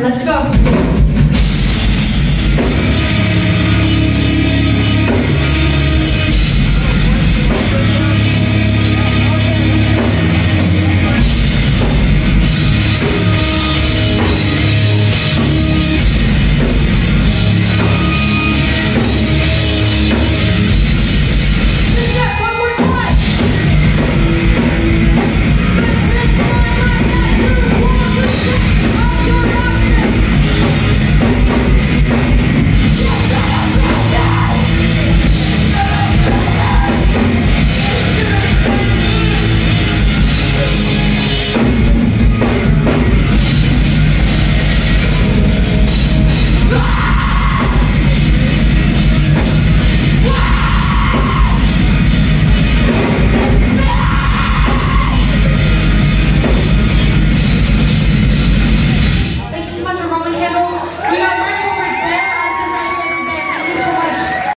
Let's go.